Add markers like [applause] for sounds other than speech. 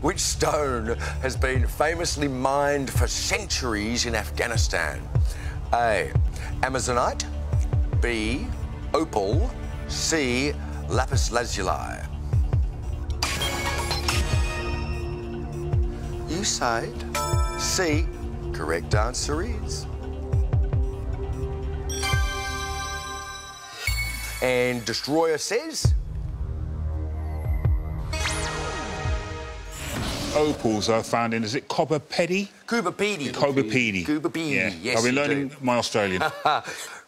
Which stone has been famously mined for centuries in Afghanistan? A. Amazonite. B. Opal. C. Lapis lazuli. You said C. Correct answer is. And Destroyer says. Opals are found in, is it Copper Peddy? Cooper Pedy. Cooper Peddy. Cooper Pedy, Yeah. yes. I've been learning do. my Australian. [laughs]